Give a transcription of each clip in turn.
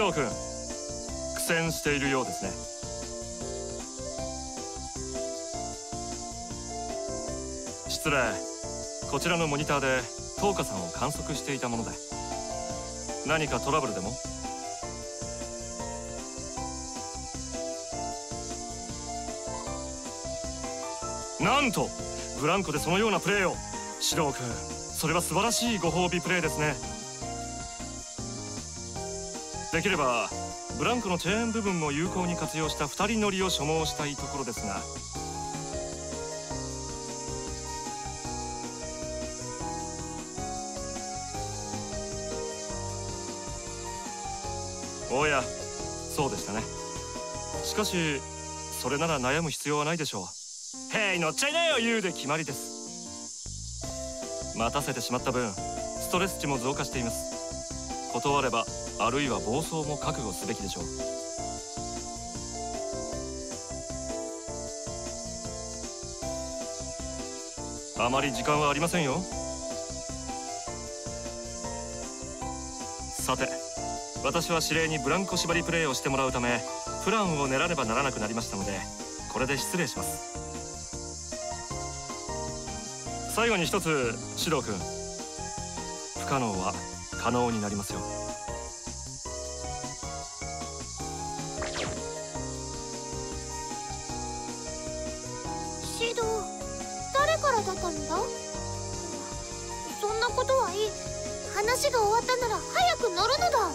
獅童君苦戦しているようですね。失礼。こちらのモニターでトーカさんを観測していたもので何かトラブルでも？なんとブランコでそのようなプレーを。獅童君それは素晴らしいご褒美プレーですね。できればブランコのチェーン部分も有効に活用した2人乗りを所望したいところですが。おやそうでしたね。しかしそれなら悩む必要はないでしょう。へい乗っちゃいなよ言うで決まりです。待たせてしまった分ストレス値も増加しています。断ればあるいは暴走も覚悟すべきでしょう。あまり時間はありませんよ。さて私は指令にブランコ縛りプレーをしてもらうためプランを練らねばならなくなりましたのでこれで失礼します。最後に一つ獅童君。不可能は可能になりますよ。らだっただ。そんなことはいい。話が終わったなら早く乗るのだ。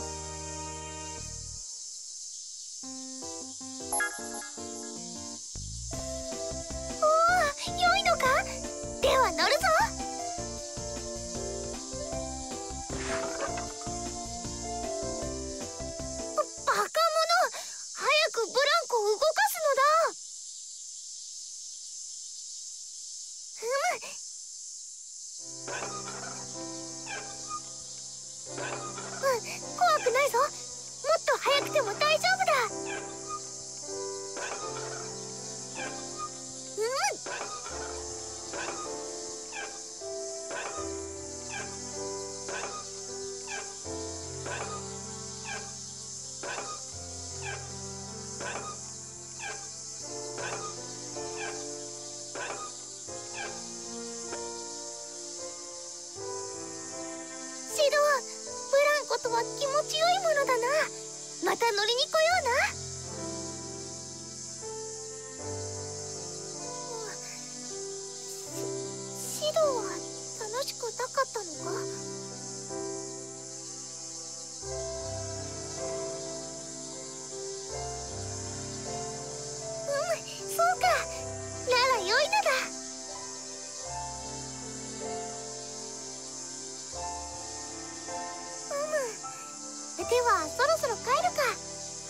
はそろそろ帰るか。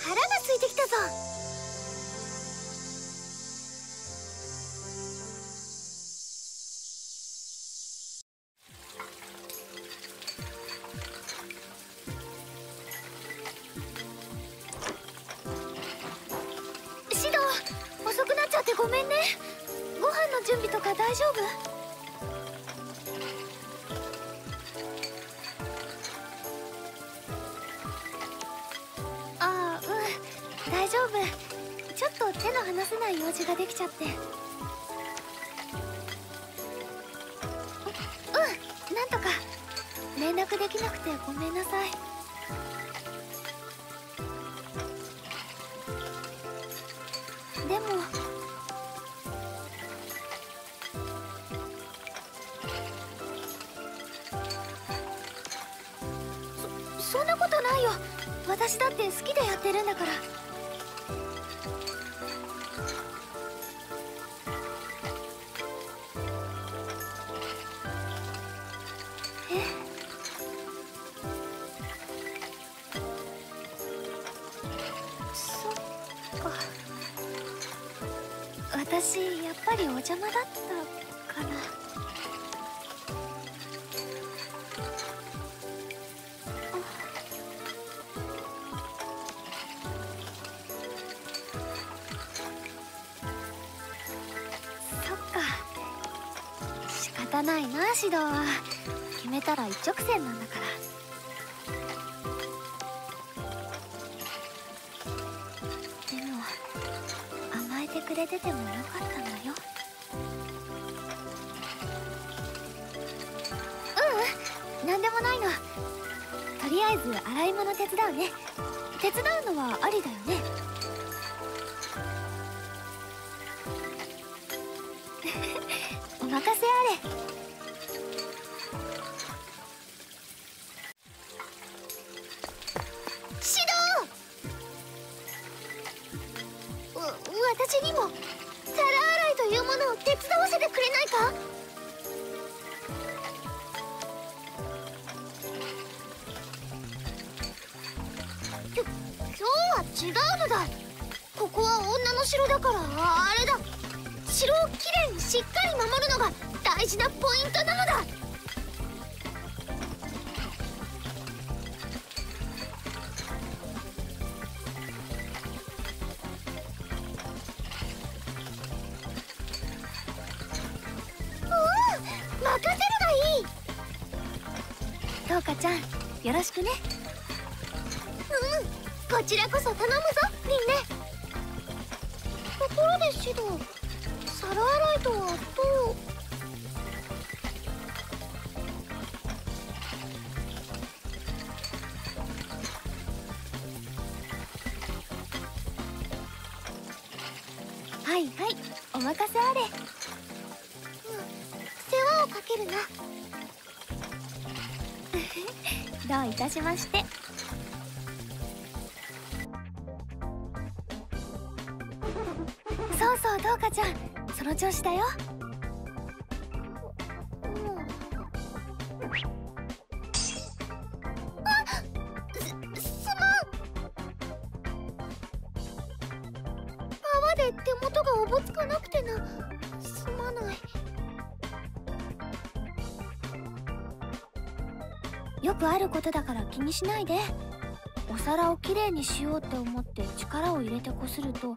腹が空いてきたぞ。邪魔だったかなか。仕ないな指導は。決めたら一直線なんだから。でも甘え。てくれててもよかったのよ。ないの。とりあえず洗い物手伝うね。手伝うのはありだよね。お任せあれ。こちらこそ頼むぞリンネところでシド皿洗いとはどう？はいはいお任せあれ。うん世話をかけるな。どういたしまして。ちゃんその調子だよ。すまん。泡で手元がおぼつかなくてな。すまない。よくあることだから気にしないで。お皿をきれいにしようって思って力を入れてこすると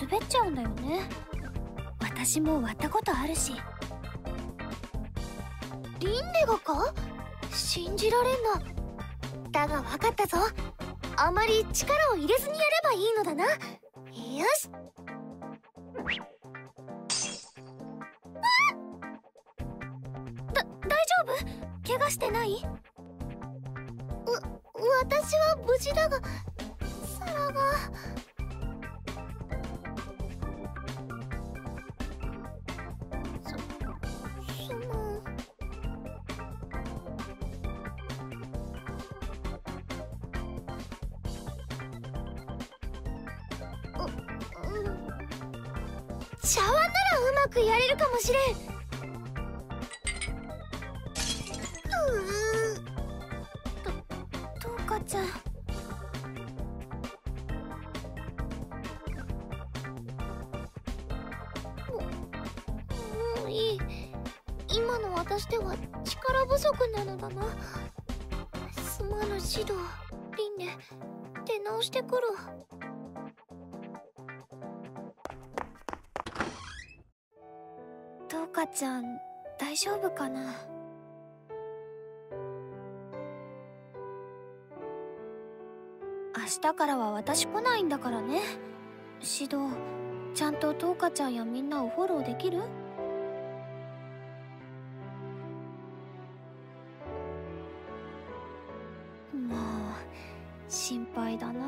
滑っちゃうんだよね。私も割ったことあるし。リンネがか信じられんな。だが分かったぞ。あまり力を入れずにやればいいのだな。茶碗ならうまくやれるかもしれん。からは私来ないんだからね。指導ちゃんととうかちゃんやみんなをフォローできる？もう心配だな。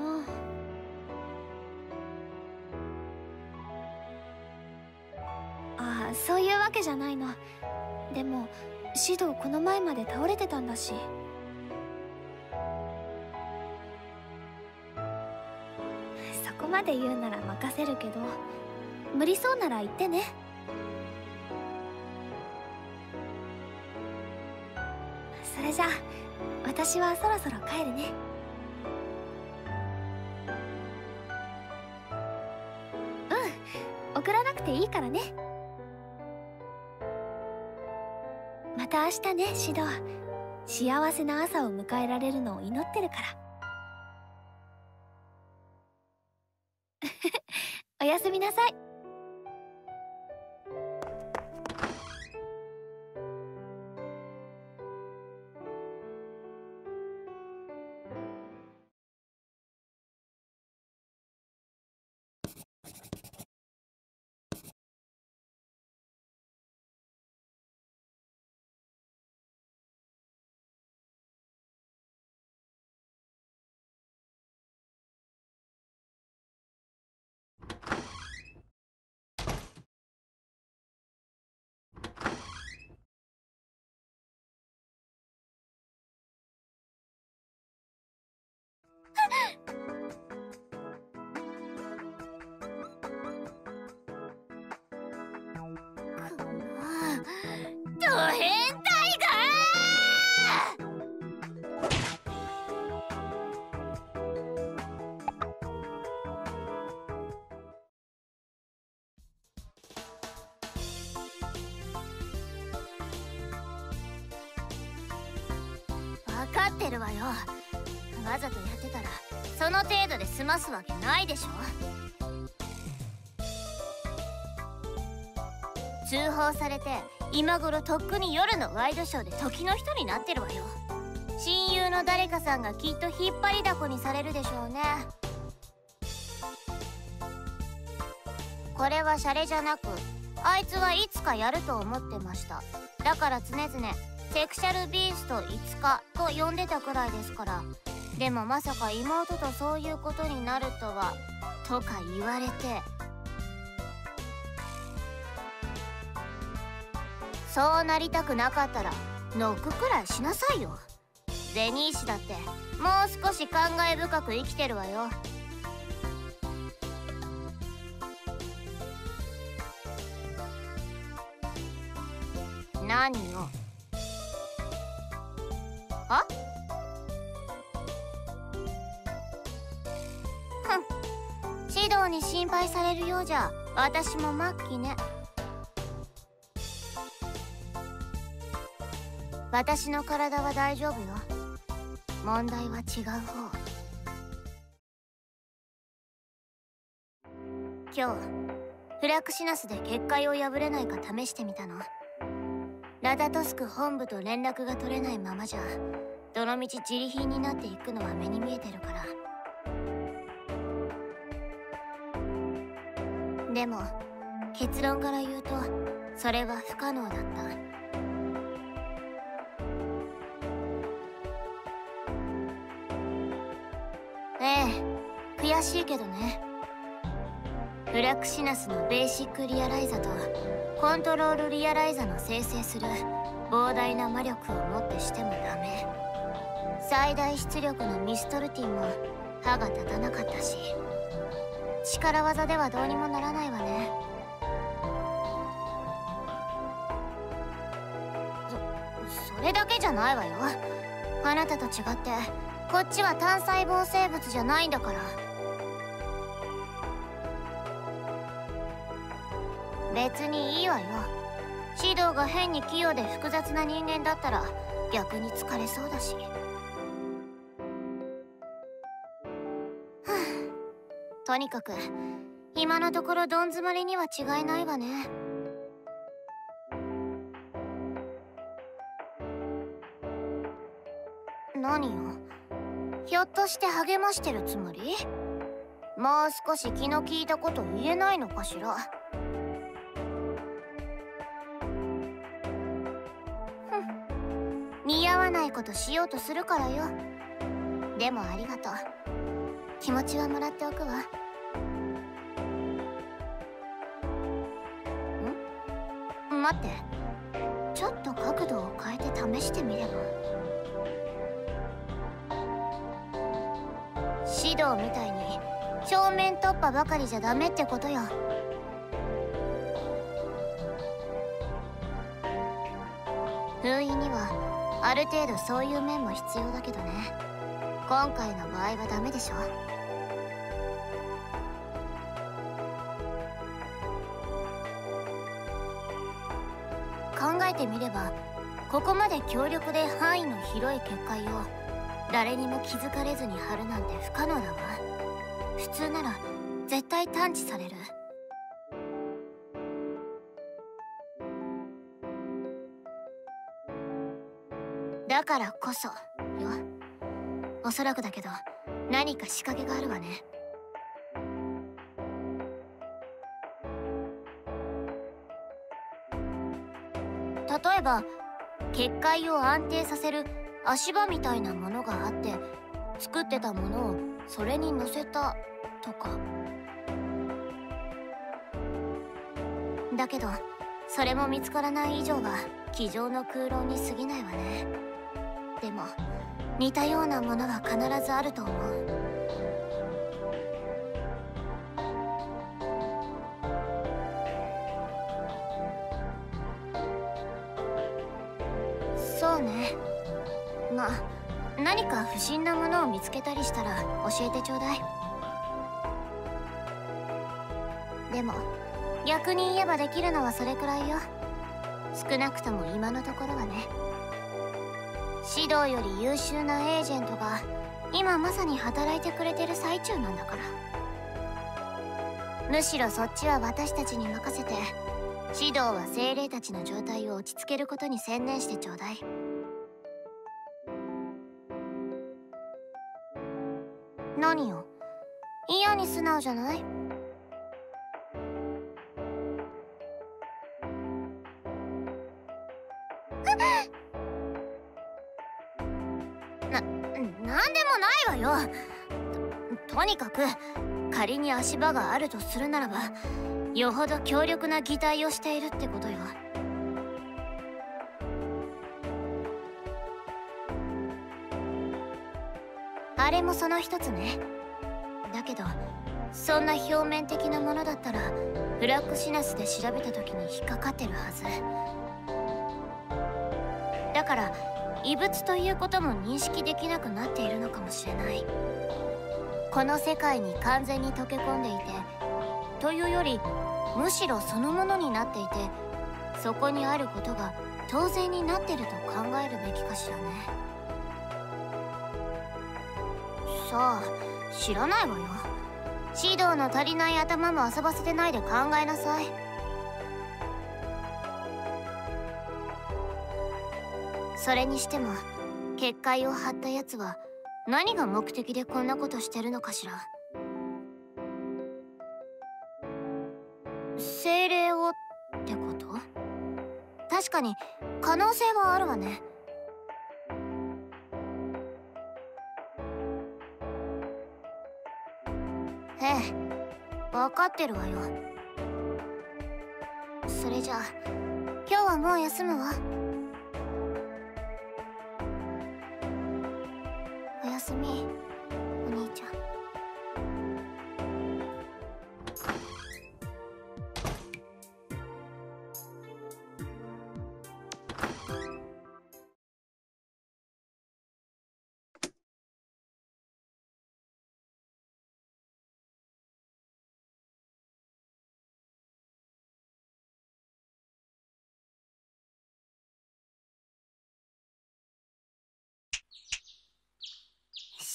ああそういうわけじゃないの。でも指導この前まで倒れてたんだし。まで言うなら任せるけど無理そうなら言ってね。それじゃあ私はそろそろ帰るね。うん送らなくていいからね。また明日ねシド。幸せな朝を迎えられるのを祈ってるから。おやすみなさい。かってるわよ。わざとやってたらその程度で済ますわけないでしょ。通報されて今頃とっくに夜のワイドショーで時の人になってるわよ。親友の誰かさんがきっと引っ張りだこにされるでしょうね。これはシャレじゃなくあいつはいつかやると思ってました。だから常々セクシャルビーストいつかと呼んでたくらいですからでもまさか妹とそういうことになるとはとか言われて。そうなりたくなかったらノックくらいしなさいよ。ゼニーシだってもう少し感慨深く生きてるわよ。何よ？あ？ふん。指導に心配されるようじゃ。私も末期ね。私の体は大丈夫よ。問題は違う方。今日フラクシナスで結界を破れないか試してみたの。ラダトスク本部と連絡が取れないままじゃどのみち自利品になっていくのは目に見えてるから。でも結論から言うとそれは不可能だった。ええ悔しいけどね。フラクシナスのベーシックリアライザとコントロールリアライザの生成する膨大な魔力をもってしてもダメ。最大出力のミストルティンも歯が立たなかったし。力技ではどうにもならないわね。そそれだけじゃないわよ。あなたと違ってこっちは単細胞生物じゃないんだから。別にいいわよ。指導が変に器用で複雑な人間だったら逆に疲れそうだし。とにかく今のところどん詰まりには違いないわね。何よ？ひょっとして励ましてるつもり？もう少し気の利いたこと言えないのかしら？ないことしようとするからよ。でもありがとう。気持ちはもらっておくわ。ん？待って。ちょっと角度を変えて試してみれば。指導みたいに正面突破ばかりじゃダメってことよ。封印にはある程度そういう面も必要だけどね。今回の場合はダメでしょ。考えてみればここまで強力で範囲の広い結界を誰にも気づかれずに貼るなんて不可能だわ。普通なら絶対探知される。からこそよ。おそらくだけど何か仕掛けがあるわね。例えば結界を安定させる足場みたいなものがあって作ってたものをそれに乗せたとか。だけどそれも見つからない以上は机上の空論に過ぎないわね。でも似たようなものは必ずあると思う。そうね。まあ何か不審なものを見つけたりしたら教えてちょうだい。でも逆に言えばできるのはそれくらいよ。少なくとも今のところはね。指導より優秀なエージェントが今まさに働いてくれてる最中なんだから。むしろそっちは私たちに任せて指導は精霊たちの状態を落ち着けることに専念してちょうだい。何よ？嫌に素直じゃない？とにかく仮に足場があるとするならばよほど強力な擬態をしているってことよ。あれもその一つね。だけどそんな表面的なものだったらブラックシナスで調べた時に引っかかってるはず。だから異物ということも認識できなくなっているのかもしれない。この世界に完全に溶け込んでいてというよりむしろそのものになっていてそこにあることが当然になってると考えるべきかしらね。さあ知らないわよ。指導の足りない頭も遊ばせてないで考えなさい。それにしても結界を張ったやつは何が目的でこんなことしてるのかしら？精霊をってこと？確かに可能性はあるわね。ええ分かってるわよ。それじゃあ今日はもう休むわ。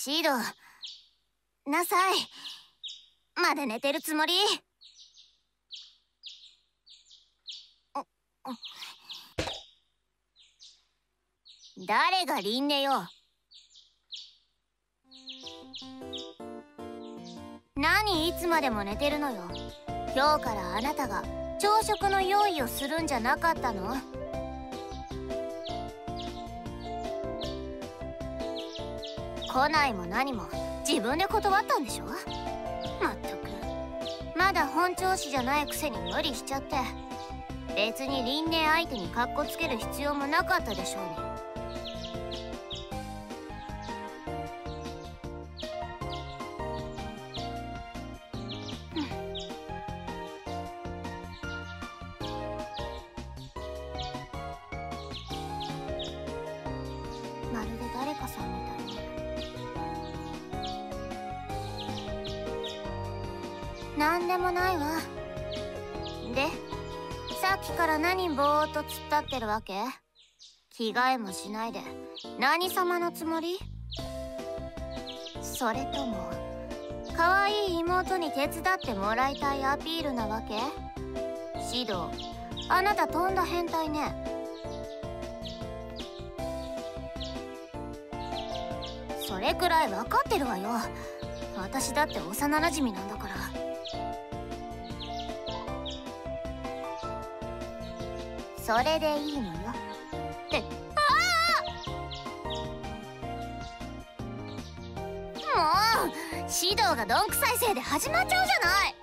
シード。なさい。まだ寝てるつもり。誰がリンネよ。何いつまでも寝てるのよ。今日からあなたが朝食の用意をするんじゃなかったの？来ないも何も自分で断ったんでしょ？まったく。まだ本調子じゃないくせに無理しちゃって。別に輪廻相手にカッコつける必要もなかったでしょうにてるわけ？着替えもしないで。何様のつもり？それとも可愛い妹に手伝ってもらいたいアピールなわけ？シドあなたとんだ変態ね。それくらい分かってるわよ。私だって幼なじみなんだそれでいいのよ。ってああもう指導がどんくさいせいで始まっちゃうじゃない。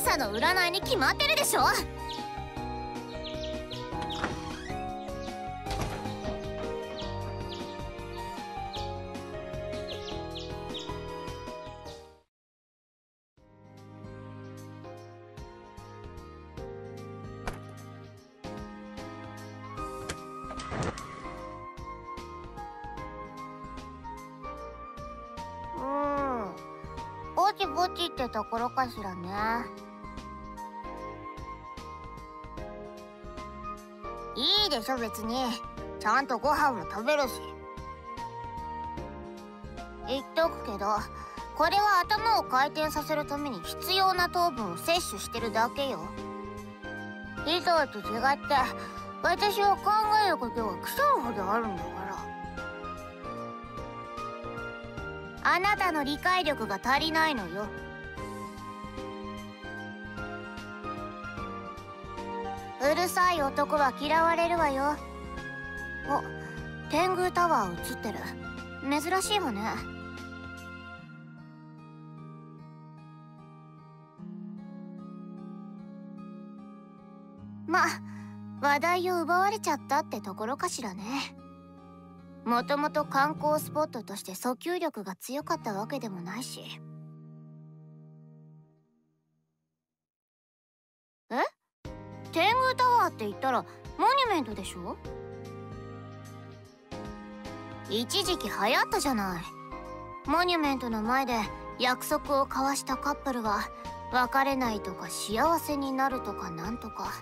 朝の占いに決まってるでしょかしらね。いいでしょ別に。ちゃんとご飯も食べるし。言っとくけどこれは頭を回転させるために必要な糖分を摂取してるだけよ。理想と違って私は考えることが腐るほどあるんだから。あなたの理解力が足りないのよ。るさい男は嫌われるわよ。お天狗タワー映ってる。珍しいわね。ま話題を奪われちゃったってところかしらね。もともと観光スポットとして訴求力が強かったわけでもないし。天狗タワーって言ったらモニュメントでしょ？一時期流行ったじゃない。モニュメントの前で約束を交わしたカップルが別れないとか幸せになるとかなんとか。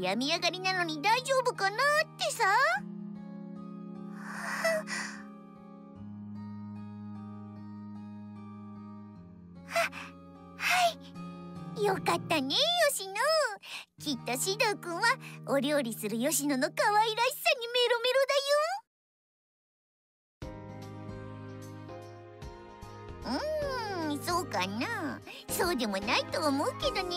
病み上がりなのに大丈夫かなってさ。ははい。よかったね吉野きっとシドくんはお料理する吉野の可愛らしさにメロメロだよ。うーんそうかな。そうでもないと思うけどね。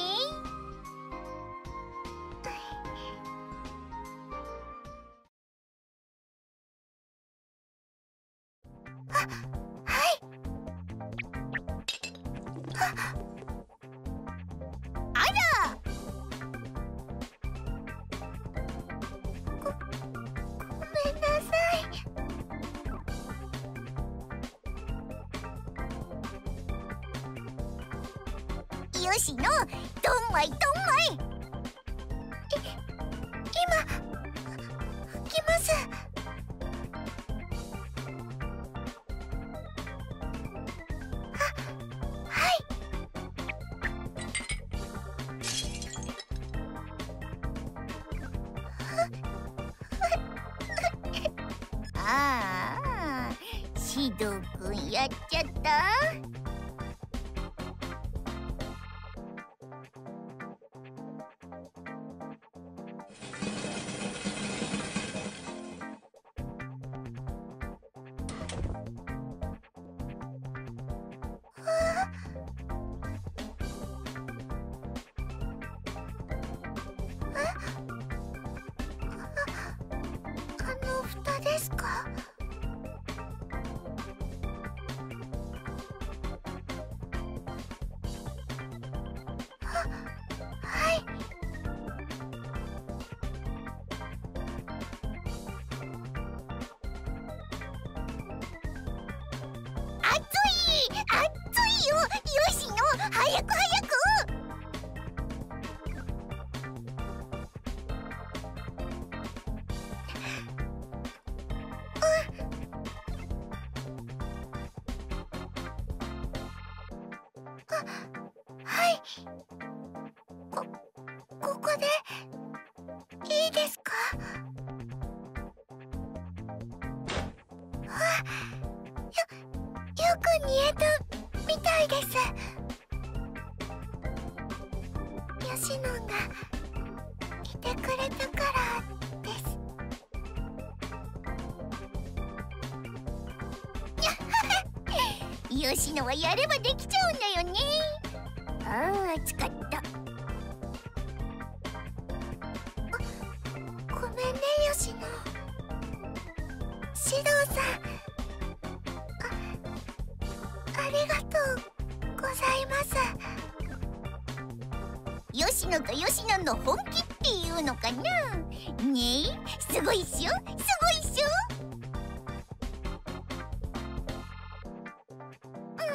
吉野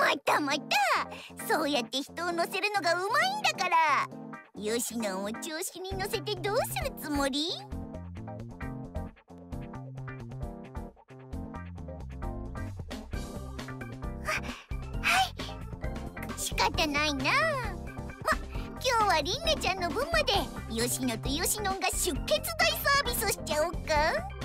またまたそうやって人を乗せるのがうまいんだから吉野を調子に乗せてどうするつもりはい仕方ないなま今日はりんねちゃんの分まで吉野と吉野が出血大サービスしちゃおうか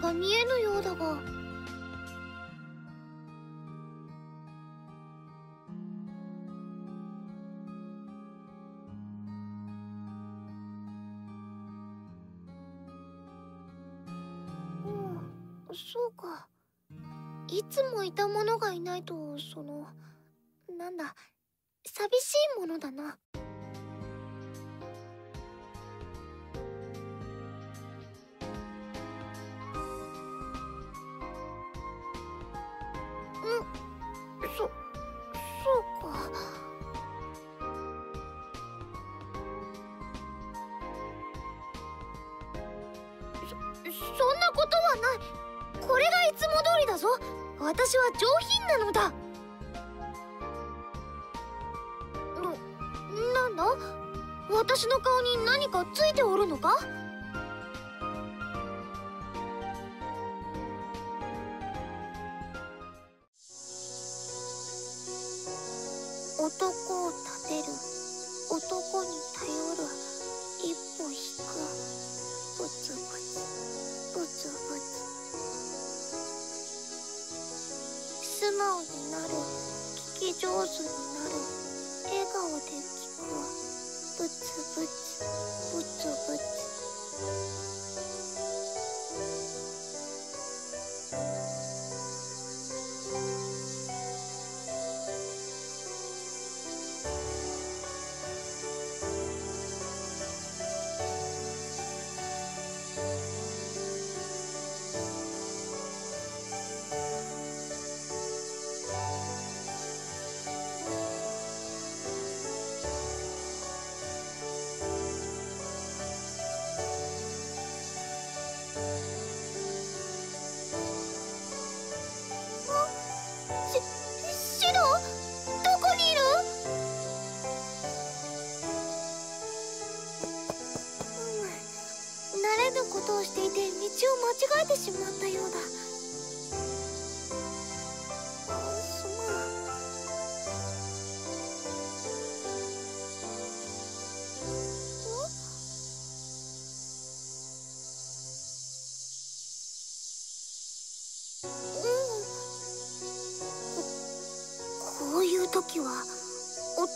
が見えぬようだが。うんそうか。いつもいたものがいないとそのなんだ寂しいものだな。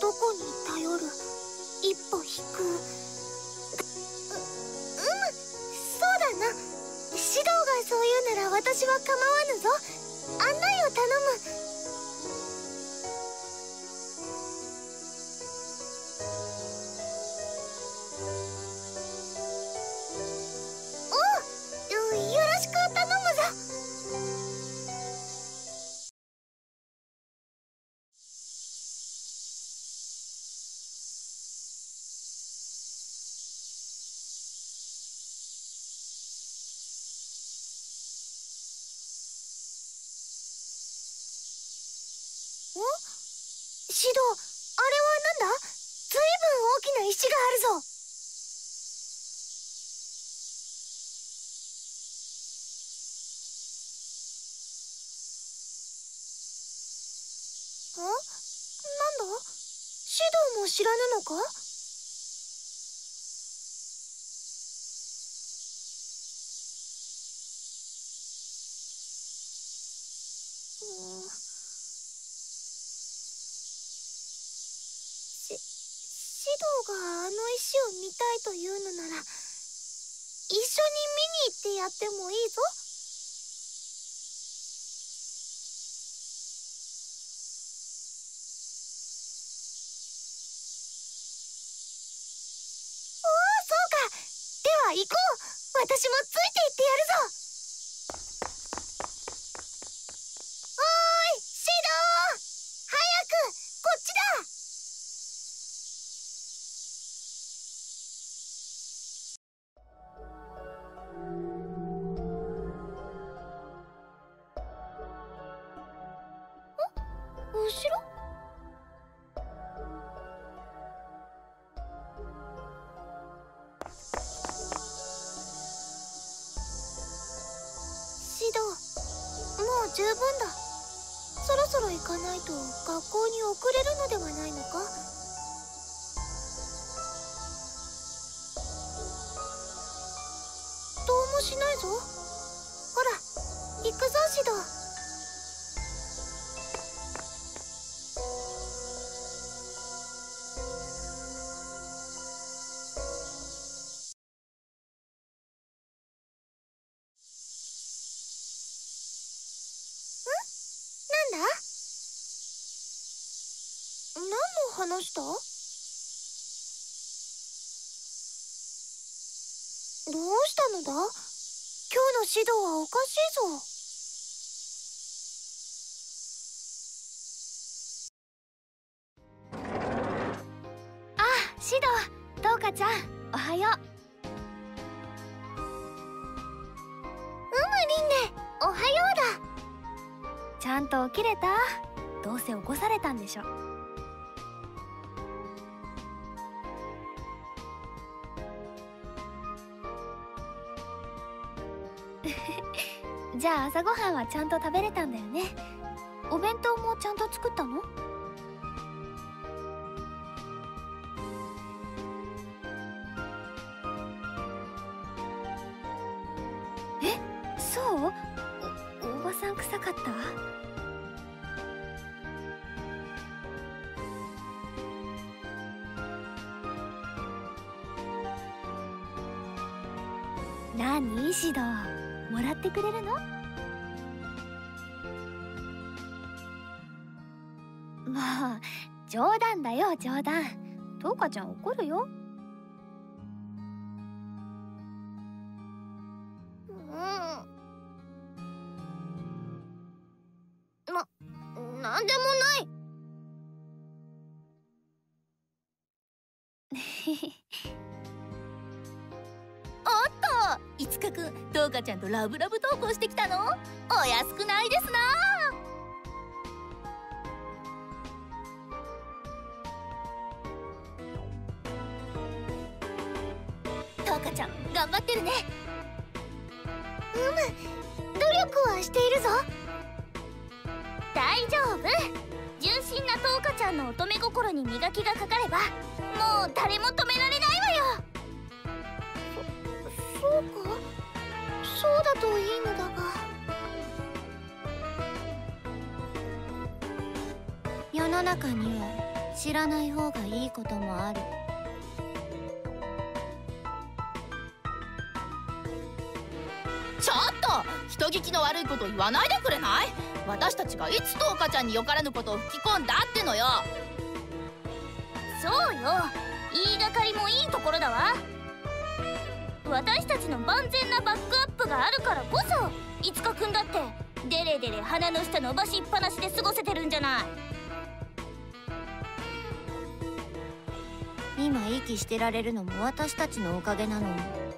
どこに頼る。一歩引くううんそうだな。指導がそう言うなら私は構わぬぞ。シドあれはなんだ？ずいぶん大きな石があるぞ。ん？なんだ？シドも知らぬのか？を見たいというのなら一緒に見に行ってやってもいいぞ。おおそうか。では行こう。私もつ十分だ。そろそろ行かないと学校に遅れるのではないのか？指導はおかしいぞ。あシドトウカちゃん。おはよう。おはようだ。ちゃんと起きれた？どうせ起こされたんでしょじゃあ朝ごはんはちゃんと食べれたんだよね。お弁当もちゃんと作ったの？え？そう？おおばさん臭かった？何？石戸もらってくれるの？冗談だよ冗談。トウカちゃん怒るよ。うん。な、なんでもない。いつかくんとうかちゃんとラブラブ投稿してきたの？お安くないですな。ばもう誰も止められないわよ。そうか？そうだといいのだが。世の中には知らない方がいいこともある。ちょっと人聞きの悪いこと言わないでくれない？私たちがいつとおかちゃんによからぬことを吹き込んだってのよ。そうよ。言いがかりもいいところだわ。私たちの万全なバックアップがあるからこそいつかくんだってデレデレ鼻の下伸ばしっぱなしで過ごせてるんじゃない。今息してられるのも私たちのおかげなのに。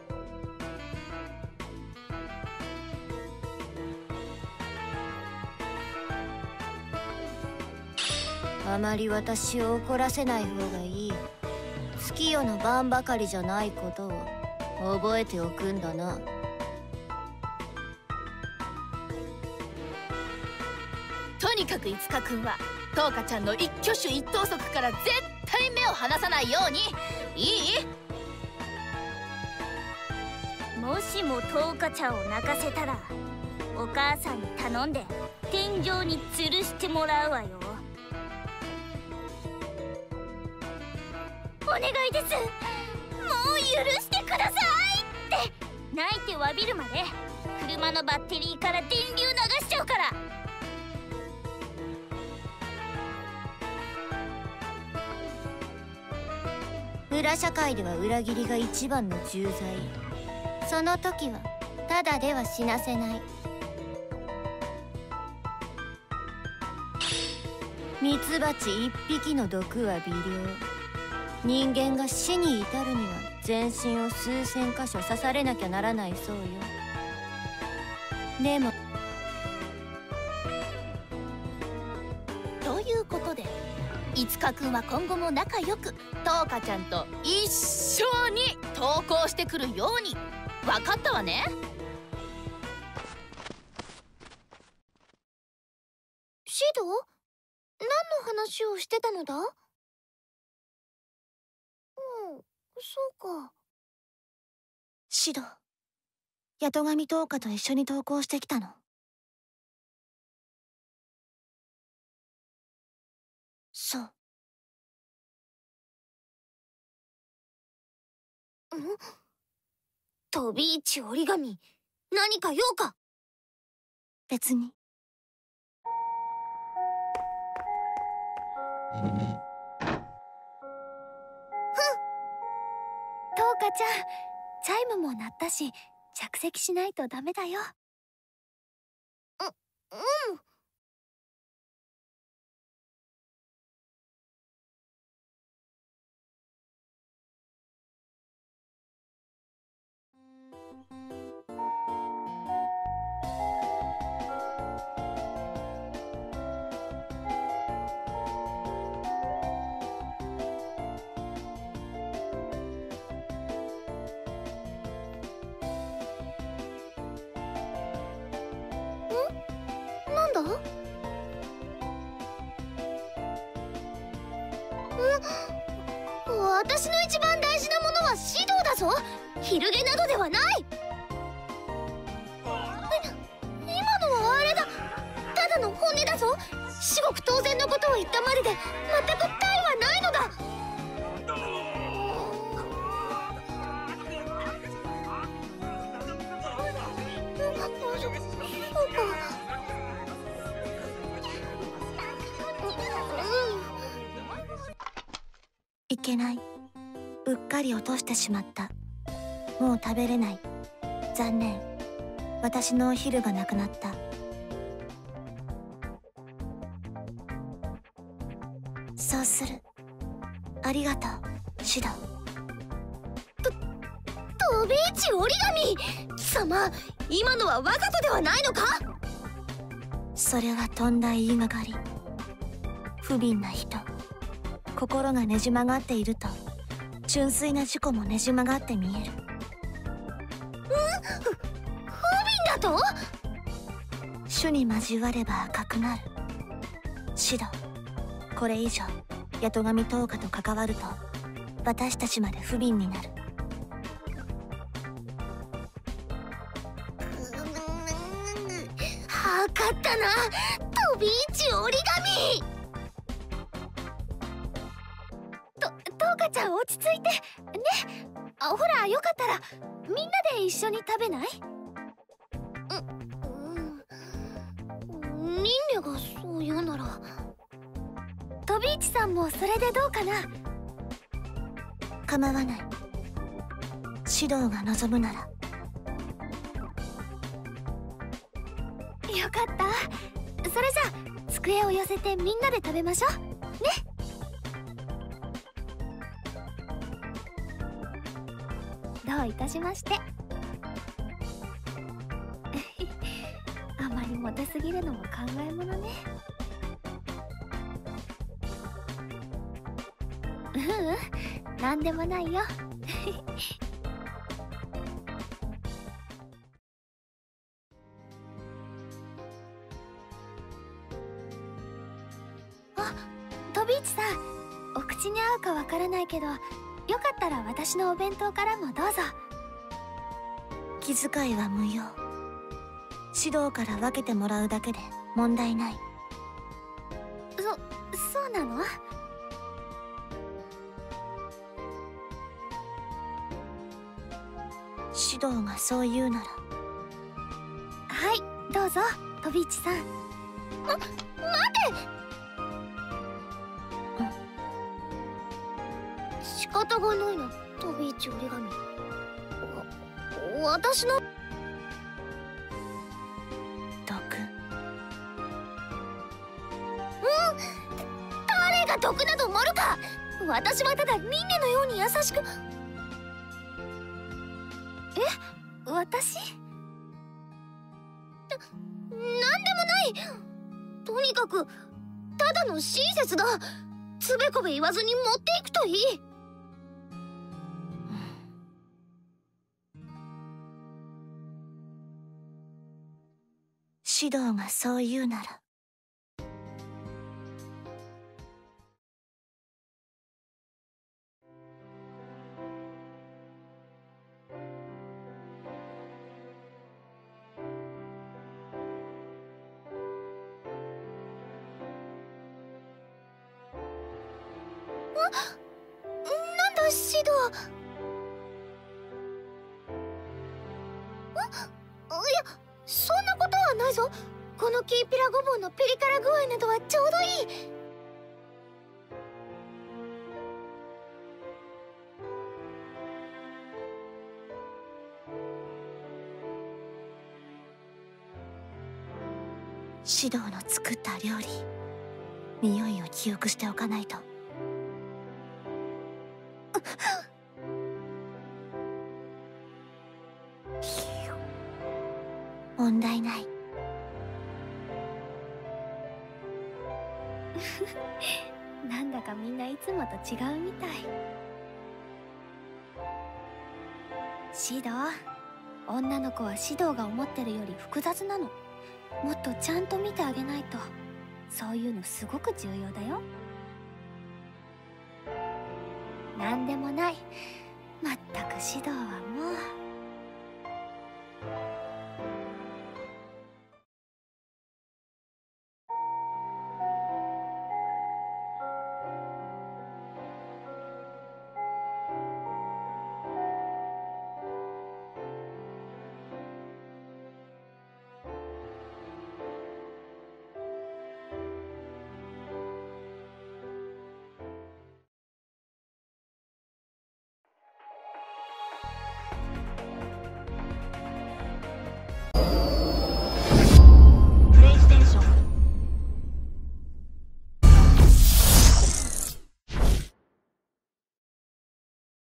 まり私を怒らせない方がいい。月夜の晩ばかりじゃないことを覚えておくんだな。とにかくいつかくんはトウカちゃんの一挙手一投足から絶対目を離さないように。いい？もしもトウカちゃんを泣かせたらお母さんに頼んで天井に吊るしてもらうわよお願いです。もう許してくださいって。泣いて詫びるまで車のバッテリーから電流流しちゃうから。裏社会では裏切りが一番の重罪。その時はただでは死なせない。ミツバチ一匹の毒は微量。人間が死に至るには全身を数千箇所刺されなきゃならないそうよ。でもということでいつかくんは今後も仲良くトウカちゃんと一緒に投稿してくるように。分かったわね。シド？何の話をしてたのだ？そうか。シド。八戸神十日と一緒に投稿してきたの。そう。飛び市折り紙。何か用か？別にかちゃんチャイムも鳴ったし着席しないとダメだよ。ううん。んだ？ん？私の一番大事なものは指導だぞ。昼毛などではない。してしまった。もう食べれない。残念。私のお昼がなくなった。そうする。ありがとう。シド。と飛び市折り紙。貴様今のはわざとではないのか？それはとんだ言いがかり。不憫な人。心がねじ曲がっている純粋な事故もねじ曲がって見える。だと？種に交われば赤くなる。シドこれ以上八戸神十日と関わると私たちまで不憫になる。はかったな。飛び市折り紙落ち着いて。ね。あほらよかったらみんなで一緒に食べない？ううん。リンネがそう言うなら。飛び市さんもそれでどうかな？構わない。指導が望むなら。よかった。それじゃあ机を寄せてみんなで食べましょう。ね。どういたしまして。あまりモテすぎるのも考えものね。ううんなんでもないよ。あトビーチさん。お口に合うかわからないけどよかったら私のお弁当からもどうぞ。気遣いは無用。指導から分けてもらうだけで問題ない。そそうなの？指導がそう言うなら。はいどうぞトビーチさん。ま待てがないな。トビーチ折り紙。わ私の。毒。誰が毒など盛るか。私はただミンネのように優しく。え？私？ななんでもない。とにかくただの親切だ。つべこべ言わずに持っていくといい指導がそう言うなら。指導の作った料理。匂いを記憶しておかないと。問題ない。なんだかみんないつもと違うみたい。シド女の子はシドが思ってるより複雑なの。もっとちゃんと見てあげないと。そういうのすごく重要だよ。何でもない。まったく指導は